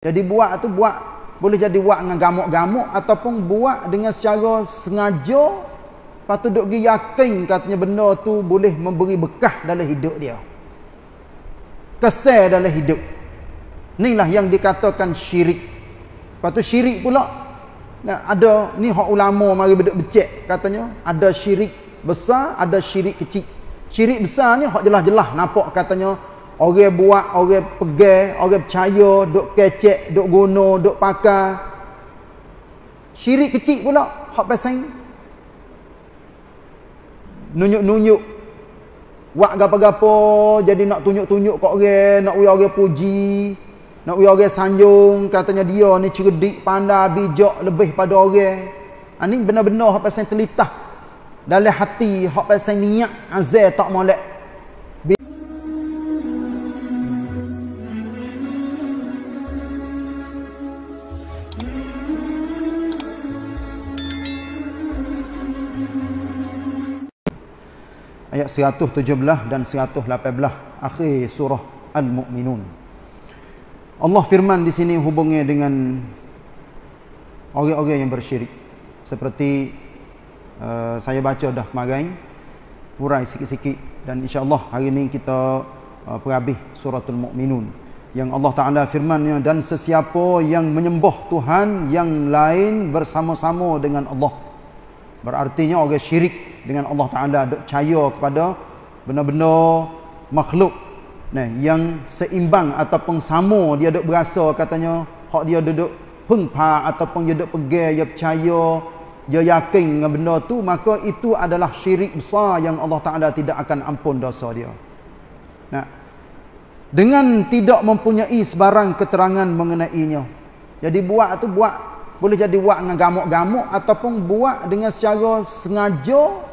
Jadi buat tu buat boleh jadi buat dengan gamuk-gamuk ataupun buat dengan secara sengaja lepas tu duk pergi yakin katanya benda tu boleh memberi bekah dalam hidup dia. Kesal dalam hidup. Inilah yang dikatakan syirik. Lepas tu syirik pula nah, ada ni hak ulama mari beduk becek katanya ada syirik besar, ada syirik kecil. Syirik besar ni hak jelas-jelas nampak katanya orang buat, orang pegang, orang percaya, duk kecek, duk guna, duk pakai. Syirik kecil pula hak pasang nunjuk-nunjuk. Buat gapo-gapo jadi nak tunjuk-tunjuk kat orang, nak orang puji, nak orang sanjung, katanya dia ni cerdik, pandai, bijak lebih pada orang. Ini ha, benar-benar hak pasang telitah dalam hati hak pasal niat azal tak molek 117 dan 118 akhir surah al-mukminun Allah firman di sini hubungnya dengan orang-orang yang bersyirik. Seperti uh, saya baca dah kemarin hurai sikit-sikit dan insya-Allah hari ini kita uh, perhabis suratul mukminun yang Allah Taala firman-Nya dan sesiapa yang menyembah Tuhan yang lain bersama-sama dengan Allah. Berartinya orang syirik dengan Allah Taala dok percaya kepada benda-benda makhluk nah yang seimbang ataupun sama dia dok berasa katanya hak dia duduk pengpa ataupun dia dok pegang dia percaya dia yakin dengan benda tu maka itu adalah syirik besar yang Allah Taala tidak akan ampun dosa dia. Nah. Dengan tidak mempunyai sebarang keterangan mengenainya. Jadi buat tu buat boleh jadi buat dengan gamuk-gamuk ataupun buat dengan secara sengaja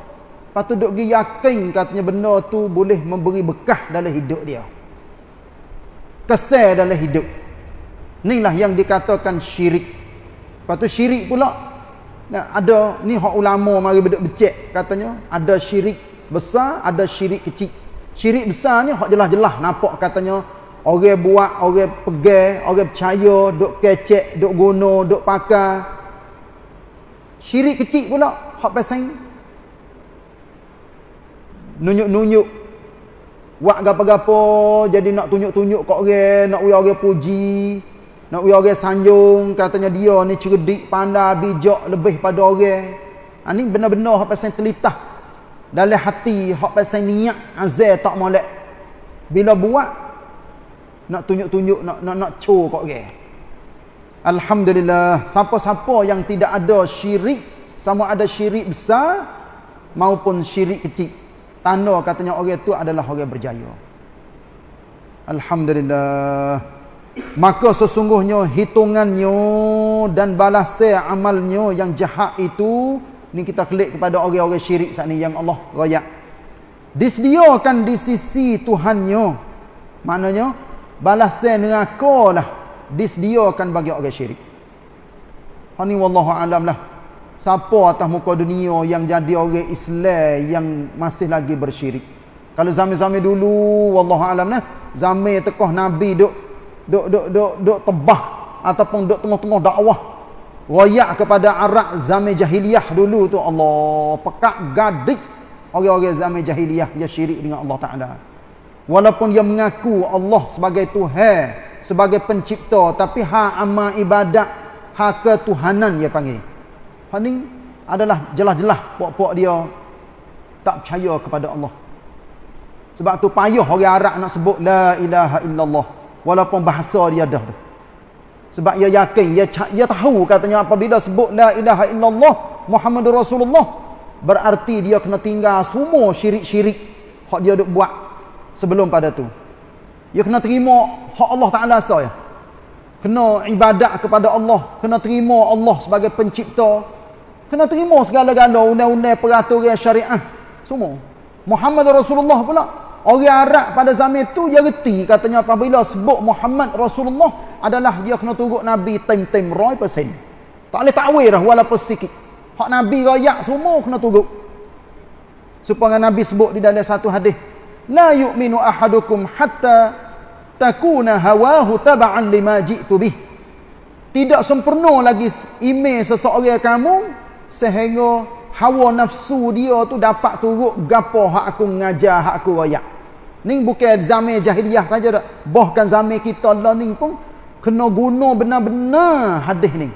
patut duk pergi yakin katanya benda tu boleh memberi bekah dalam hidup dia. Kesal dalam hidup. Inilah yang dikatakan syirik. Lepas tu syirik pula Nah, ada ni hak ulama mari beduk becek katanya ada syirik besar ada syirik kecil syirik besar ni hak jelas-jelas nampak katanya orang buat orang pegang orang percaya duk kecek duk guna duk pakai syirik kecil pula hak pasang nunjuk-nunjuk buat gapo-gapo jadi nak tunjuk-tunjuk kat orang nak orang puji nak orang sanjung katanya dia ni cerdik, pandai, bijak lebih pada orang. Ha, ni benar-benar hak pasal telitah dalam hati, hak pasal niat azal tak molek. Bila buat nak tunjuk-tunjuk nak nak nak cur kat orang. Alhamdulillah, siapa-siapa yang tidak ada syirik, sama ada syirik besar maupun syirik kecil. Tanda katanya orang itu adalah orang berjaya. Alhamdulillah. Maka sesungguhnya hitungannya dan balasan amalnya yang jahat itu ni kita klik kepada orang-orang syirik saat ni yang Allah royak. Disediakan di sisi Tuhannya. Maknanya balasan neraka lah disediakan bagi orang syirik. Ini wallahu alam lah siapa atas muka dunia yang jadi orang Islam yang masih lagi bersyirik? Kalau zaman-zaman dulu wallahu alam lah zaman tekoh nabi duk duk duk duk duk tebah ataupun duk tengah-tengah dakwah. Royak kepada arak zaman jahiliyah dulu tu Allah pekak gadik orang-orang zaman jahiliyah dia syirik dengan Allah Taala. Walaupun dia mengaku Allah sebagai Tuhan sebagai pencipta tapi ha amal ibadat ha ketuhanan dia panggil ni adalah jelas-jelas puak-puak dia tak percaya kepada Allah. Sebab tu payah orang Arab nak sebut la ilaha illallah. Walaupun bahasa dia dah tu. Sebab ia yakin ia ia tahu katanya apabila sebut la ilaha illallah muhammadur rasulullah berarti dia kena tinggal semua syirik-syirik hak dia duk buat sebelum pada tu. Dia kena terima hak Allah Taala saya kena ibadat kepada Allah kena terima Allah sebagai pencipta kena terima segala-gala undang-undang peraturan syariah semua Muhammad Rasulullah pula Orang Arab pada zaman itu dia reti katanya apabila sebut Muhammad Rasulullah adalah dia kena turut Nabi tim-tim roy persen. Tak boleh takwir lah walaupun sikit. Hak Nabi rayak semua kena turut. Supaya Nabi sebut di dalam satu hadis. La yu'minu ahadukum hatta takuna hawahu taba'an lima ji'tu bih. tidak sempurna lagi email seseorang kamu sehingga hawa nafsu dia tu dapat turut gapo hak aku ngajar hak aku royak. Ni bukan zaman jahiliah saja dak. Bahkan zaman kita lah ni pun kena guna benar-benar hadis ni.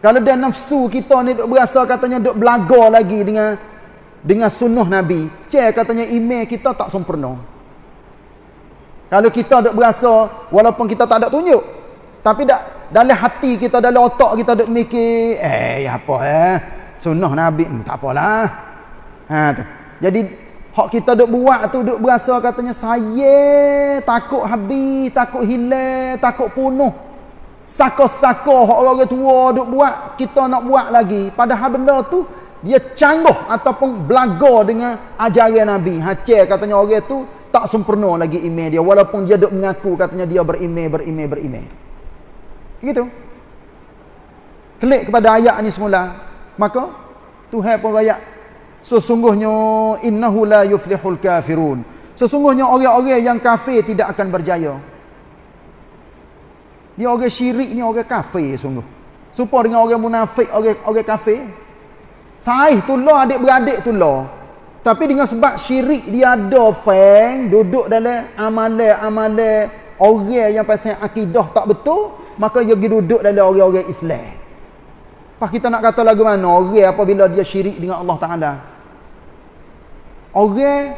Kalau dia nafsu kita ni duk berasa katanya duk belaga lagi dengan dengan sunnah nabi cek katanya email kita tak sempurna. Kalau kita duk berasa walaupun kita tak ada tunjuk tapi dak dalam hati kita dalam otak kita duk mikir eh apa eh? Sunnah nabi hmm, tak apalah. Ha tu. Jadi hak kita duk buat tu duk berasa katanya saya takut habis takut hilang takut punuh. Sako-sako hak orang tua duk buat kita nak buat lagi. Padahal benda tu dia canggih ataupun belaga dengan ajaran nabi. Ha katanya orang tu tak sempurna lagi email dia. Walaupun dia duk mengaku katanya dia berimej berimej berimej Begitu. Klik kepada ayat ni semula. Maka Tuhan pun ayat sesungguhnya innahu la yuflihul kafirun. Sesungguhnya orang-orang yang kafir tidak akan berjaya. Ni orang syirik ni orang kafir sungguh. Supaya dengan orang munafik, orang orang kafir. Saih tu lah adik-beradik tu lah. Tapi dengan sebab syirik dia ada feng duduk dalam amalan-amalan orang yang pasal akidah tak betul, maka dia pergi duduk dalam orang-orang Islam. Pas kita nak kata lagu mana orang apabila dia syirik dengan Allah Taala. Orang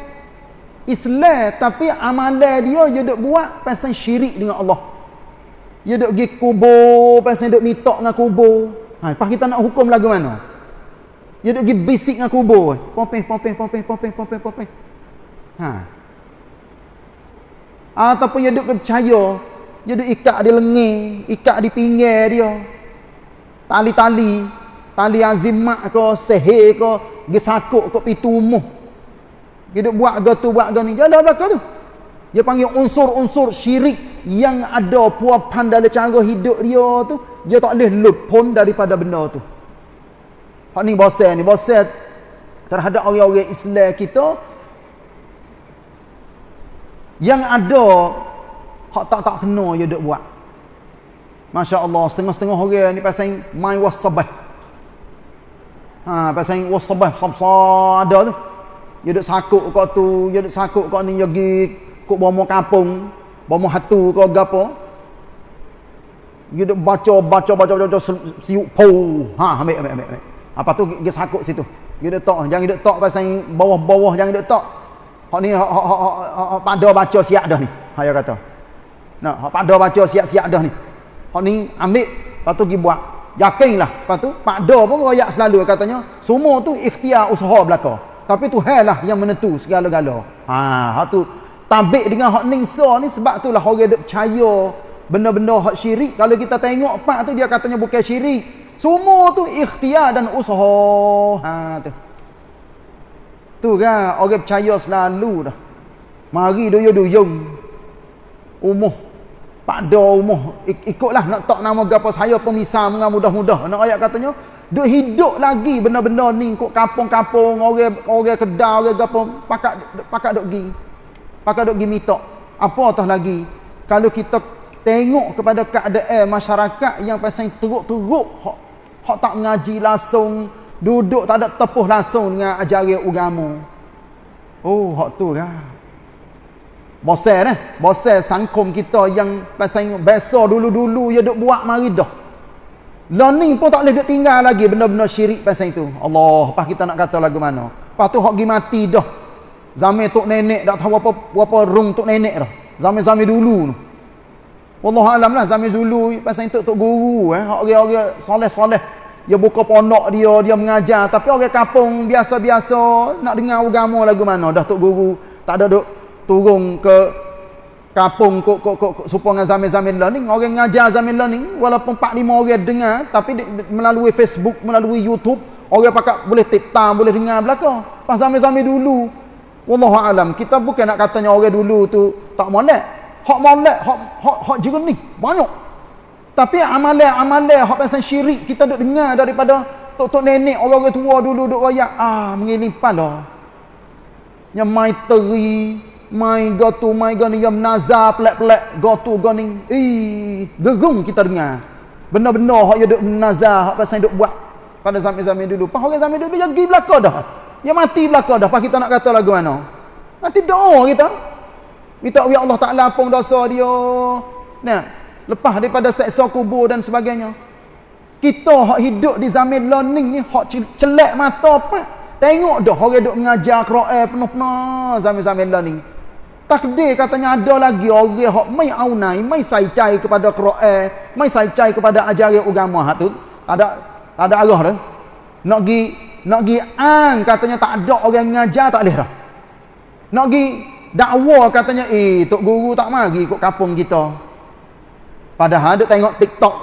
Islam tapi amalan dia dia duk buat pasal syirik dengan Allah. Dia duk pergi kubur pasal duk minta dengan kubur. Ha, pas kita nak hukum lagu mana? Dia duk pergi bisik dengan kubur. Popeh popeh popeh popeh popeh popeh. Ha. Ataupun dia duk percaya dia duk ikat di lengan, ikat di pinggir dia. Tali-tali, tali azimat ke, sehir ke, gi sakuk ke pitu umuh. Dia duk buat gotu buat gani. Jalan belakang tu. Dia panggil unsur-unsur syirik yang ada puapan dalam cara hidup dia tu, dia tak boleh lupun daripada benda tu. Hak ni bosan ni, bosan terhadap orang-orang Islam kita yang ada hak tak tak kena dia duk buat Masya Allah setengah-setengah orang ni pasal main wasabah ha, pasal wasabah sabsa ada tu dia duk sakuk kat tu dia duk sakuk kat ni dia pergi kok bomo kampung bomo hatu ke apa dia duk baca baca baca baca siuk po ha ambil ambil, ambil. apa tu dia sakuk situ dia duk tok jangan duk tok pasal bawah-bawah jangan duk tok hak ni hak hak hak pada baca siap dah ni ha dia kata Nah, hak pada baca siap-siap dah ni. Hak ni ambil, lepas tu pergi buat. Yakinlah. Lepas tu, pada pun royak selalu katanya, semua tu ikhtiar usaha belaka. Tapi tu lah yang menentu segala-gala. Ha, hak tu tabik dengan hak ningsa ni sebab tu lah orang duk percaya benda-benda hak syirik. Kalau kita tengok pak tu dia katanya bukan syirik. Semua tu ikhtiar dan usaha. Ha tu. Tu kan orang percaya selalu dah. Mari duyung-duyung. Umuh pada umur ikutlah nak tak nama gapo saya pemisah dengan mudah-mudah. Nak ayat katanya duk hidup lagi benda-benda ni kok kampung-kampung orang orang kedai orang gapo pakat pakat duk gi pakat duk gi mitok. Apa tah lagi? Kalau kita tengok kepada keadaan masyarakat yang pasal teruk-teruk hak hak tak mengaji langsung duduk tak ada tepuh langsung dengan ajaran agama. Oh hak tu kan Bosan eh. Bosan sangkum kita yang pasal biasa dulu-dulu ya duk buat mari dah. Learning pun tak boleh duk tinggal lagi benda-benda syirik pasal itu. Allah, apa kita nak kata lagu mana? Lepas tu hak gi mati dah. Zaman tok nenek tak tahu apa apa rung tok nenek dah. Zaman-zaman dulu tu. Allah alam lah zaman dulu pasal itu tok guru eh. Hak orang-orang soleh-soleh. Dia buka pondok dia, dia mengajar. Tapi orang kampung biasa-biasa nak dengar agama lagu mana? Dah tok guru tak ada duk turun ke kampung kok kok kok supaya zaman-zaman learning. Orang ngajar zaman learning walaupun 4 5 orang dengar tapi di, melalui Facebook melalui YouTube orang pakat boleh tiktam boleh dengar belaka. Pas zaman-zaman dulu wallahu alam kita bukan nak katanya orang dulu tu tak molek. Hak molek hak hak hak jerun ni banyak. Tapi amalan-amalan hak pasal syirik kita duk dengar daripada tok-tok nenek orang-orang tua dulu duk royak ah mengilipan dah yang mai teri mai go to mai go ni yam nazar pelak-pelak go to go ni eh gerung kita dengar Benar-benar hak dia duk nazar, hak pasal duk buat pada zaman-zaman dulu. Pas orang zaman dulu yang pergi belaka dah. Dia mati belaka dah. Pas kita nak kata lagu mana? Nanti doa kita. Minta ya Allah Taala ampun dosa dia. Nah, lepas daripada seksa kubur dan sebagainya. Kita hak hidup di zaman learning ni hak celak mata apa? Tengok dah orang duk mengajar Quran penuh-penuh zaman-zaman learning. Takdir katanya ada lagi orang hak mai aunai, mai saicai kepada Quran, mai saicai kepada ajaran agama hak tu. Ada ada arah tu. Nak gi nak gi ang katanya tak ada orang mengajar tak boleh dah. Nak gi dakwah katanya eh tok guru tak mari ikut kampung kita. Padahal duk tengok TikTok,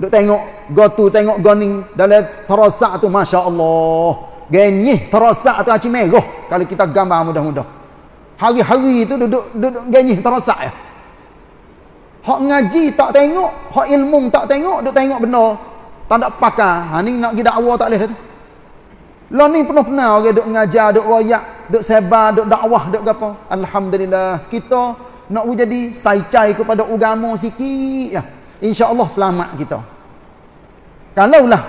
duk tengok go tu tengok goning dalam terasak tu masya-Allah. Genyih terasak tu aci merah kalau kita gambar mudah-mudah. Hari-hari tu duduk duduk genyih terasak ya. Hak ngaji tak tengok, hak ilmu tak tengok, duk tengok benda. Tak ada pakar. Ha ni nak pergi dakwah tak boleh tu. Lo ni penuh-penuh orang duk ngajar, duk royak, duk sebar, duk dakwah, duk apa. Alhamdulillah. Kita nak jadi saicai kepada agama sikit ya. Insya-Allah selamat kita. Kalaulah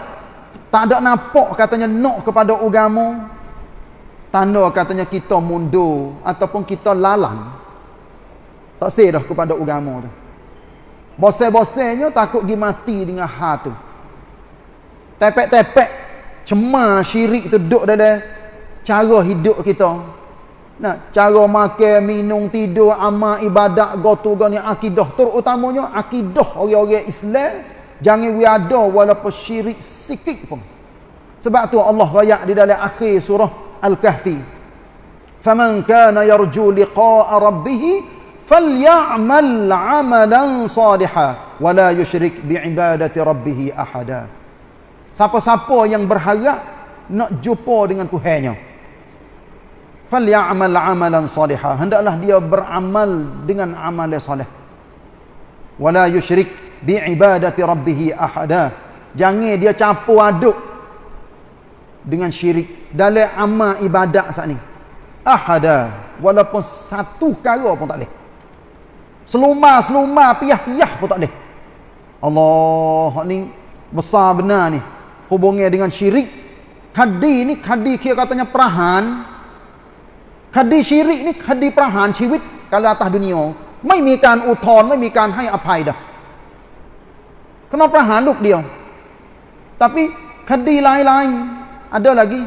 tak ada nampak katanya nak kepada agama tanda katanya kita mundur ataupun kita lalang. Tak serah kepada agama tu. Bosai-bosainya takut dia mati dengan hal tu. Tepek-tepek cemar syirik tu duduk dalam cara hidup kita. Nah cara makan minum tidur amal ibadat gotu gani akidah. Terutamanya akidah orang-orang Islam. Jangan we ada walaupun syirik sikit pun. Sebab tu Allah rayak di dalam akhir surah Al-Kahfi. Faman kana yarju liqa'a rabbih falyamal 'amalan salihan wa la yusyrik bi'ibadati rabbih ahada. Siapa-siapa yang berharap nak jumpa dengan Tuhannya. Falyamal 'amalan salihan. Hendaklah dia beramal dengan amal soleh. Wa la yusyrik bi ibadati rabbih ahada jangan dia campur aduk dengan syirik dalam amal ibadat saat ni ahada walaupun satu kara pun tak boleh seluma-seluma piah-piah pun tak boleh Allah ni besar benar ni hubungnya dengan syirik kadi ni kadi kira katanya perahan kadi syirik ni kadi perahan ciwit kalau atas dunia ไม่มีการอุทธรณ์ไม่มีการให้อภัยเด้อ Kenapa haluk dia? Tapi kadi lain-lain ada lagi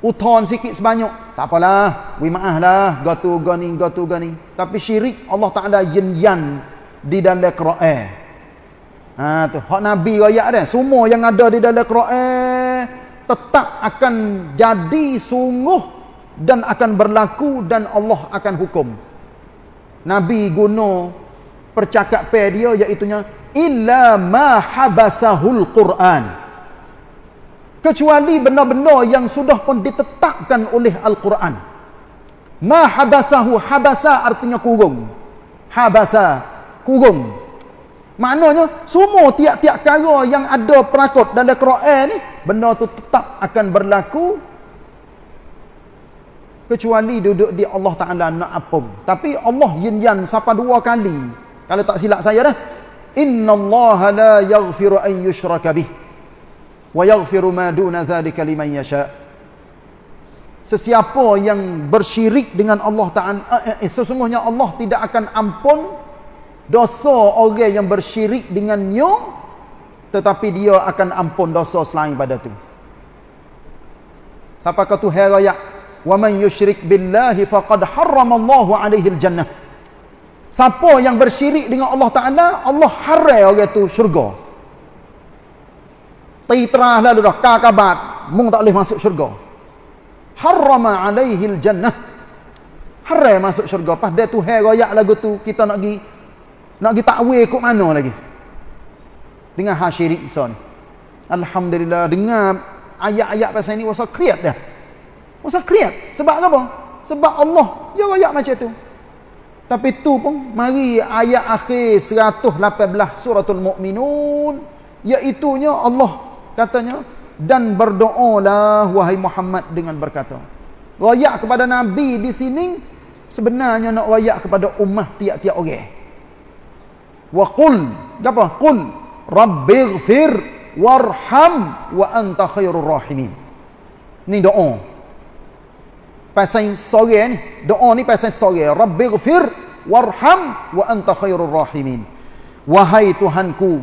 uthon sikit sebanyak. Tak apalah, wi maaf lah, go to go ni, go to go ni. Tapi syirik Allah tak ada yin di dalam Quran. Ha tu, hak Nabi ayat dia, semua yang ada di dalam Quran tetap akan jadi sungguh dan akan berlaku dan Allah akan hukum. Nabi guna percakapan dia iaitu illa ma habasahul Quran kecuali benar-benar yang sudah pun ditetapkan oleh Al-Quran. Ma habasahu habasa artinya kurung. Habasa kurung. Maknanya semua tiap-tiap cara yang ada perakut dalam Quran ni benda tu tetap akan berlaku. Kecuali duduk di Allah Ta'ala nak apung. Tapi Allah yin yan siapa dua kali. Kalau tak silap saya dah. Inna Allah la yaghfiru an yushraka wa yaghfiru ma duna dhalika liman yasha. Sesiapa yang bersyirik dengan Allah Taala eh, eh, sesungguhnya Allah tidak akan ampun dosa orang yang bersyirik dengannya tetapi dia akan ampun dosa selain pada itu. Siapa kata Tuhan raya? Wa man yusyrik billahi faqad harrama Allahu alaihi al-jannah. Siapa yang bersyirik dengan Allah Ta'ala, Allah harai orang itu syurga. Titrah lalu dah, kakabat, mung tak boleh masuk syurga. Harrama alaihi jannah. Harai masuk syurga. Pas dia tu hai royak lagu tu, kita nak pergi nak pergi takwil kok mana lagi? Dengan ha syirik son. Alhamdulillah, dengar ayat-ayat pasal ini, wasa kriat dah. Wasa kriat. Sebab apa? Sebab Allah, dia royak macam tu. Tapi tu pun mari ayat akhir 118 suratul mukminun iaitu Allah katanya dan berdoalah wahai Muhammad dengan berkata. Royak kepada nabi di sini sebenarnya nak royak kepada ummah tiap-tiap orang. Wa qul, apa? Qul rabbighfir warham wa anta khairur rahimin ni doa pasal sore ni doa ni pasal sore rabbighfir warham wa anta khairur rahimin wahai tuhanku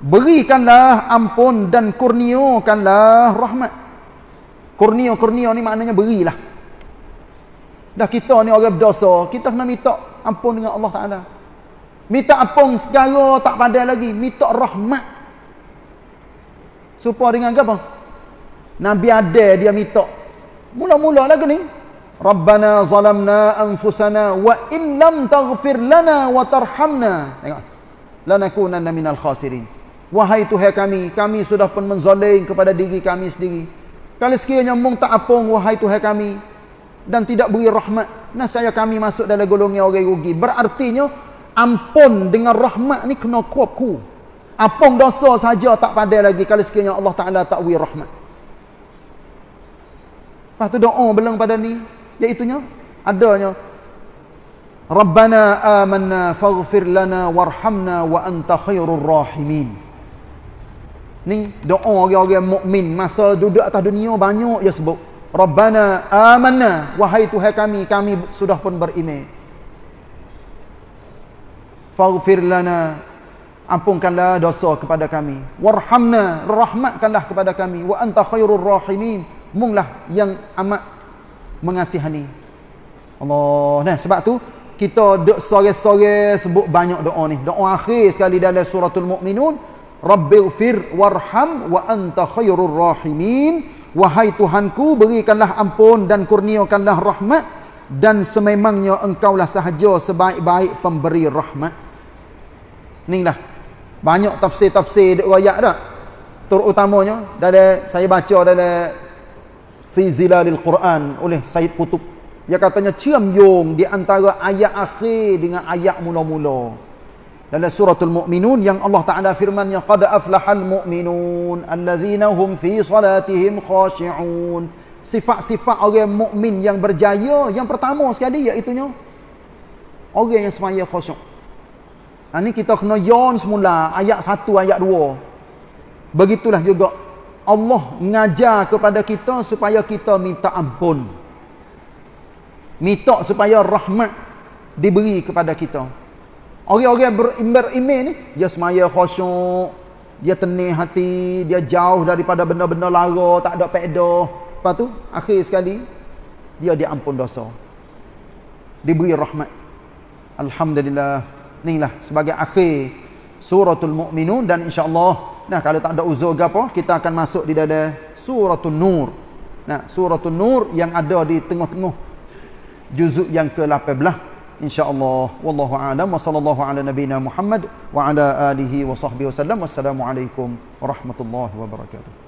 berikanlah ampun dan kurniakanlah rahmat. Kurnia kurnia ni maknanya berilah. Dah kita ni orang berdosa kita kena minta ampun dengan Allah Taala. Minta ampun segala tak pandai lagi minta rahmat. Supaya dengan apa? Nabi ada dia minta. Mula-mula lagu ni Rabbana zalamna anfusana wa illam taghfir lana wa tarhamna. Tengok. Lanakunanna minal khasirin Wahai Tuhan kami, kami sudah pun menzalim kepada diri kami sendiri. Kalau sekiranya mung tak apung wahai Tuhan kami dan tidak beri rahmat, nasaya kami masuk dalam golongan orang rugi. Berartinya ampun dengan rahmat ni kena kuapku. Apung dosa saja tak pandai lagi kalau sekiranya Allah Taala tak beri rahmat. Lepas tu doa belum pada ni, iaitu nya adanya Rabbana amanna faghfir lana warhamna wa anta khairur rahimin. Ni doa orang-orang mukmin masa duduk atas dunia banyak dia sebut. Rabbana amanna wahai Tuhan kami kami sudah pun beriman. Faghfir lana ampunkanlah dosa kepada kami. Warhamna rahmatkanlah kepada kami wa anta khairur rahimin. Munglah yang amat mengasihani. Allah. Nah sebab tu kita sore-sore sebut banyak doa ni. Doa akhir sekali dalam suratul mukminun Rabbighfir warham wa anta khairur rahimin. Wahai Tuhanku, berikanlah ampun dan kurniakanlah rahmat dan sememangnya engkaulah sahaja sebaik-baik pemberi rahmat. Inilah banyak tafsir-tafsir dak royak dak. Terutamanya dalam saya baca dalam fi zilalil Quran oleh Said Qutb. Dia katanya cium yung di antara ayat akhir dengan ayat mula-mula dalam suratul mu'minun yang Allah Taala firman-Nya qad aflahal mu'minun alladzina hum fi salatihim khashi'un. Sifat-sifat orang mukmin yang berjaya yang pertama sekali iaitu orang yang semaya khusyuk. Ha, ni kita kena yon semula ayat 1 ayat 2 begitulah juga Allah ngajar kepada kita supaya kita minta ampun. Minta supaya rahmat diberi kepada kita Orang-orang beriman ni, dia semaya khusyuk, dia tenang hati, dia jauh daripada benda-benda lara, tak ada pekda. Lepas tu, akhir sekali, dia diampun dosa. Diberi rahmat. Alhamdulillah. Inilah sebagai akhir suratul mu'minun dan insyaAllah, nah kalau tak ada uzur ke apa, kita akan masuk di dalam suratul nur. Nah, suratul nur yang ada di tengah-tengah juzuk yang ke-18 insyaallah. Wallahu a'lam. Wa sallallahu ala nabiyyina Muhammad wa ala alihi wa sahbihi wasallam wassalamu alaikum warahmatullahi wabarakatuh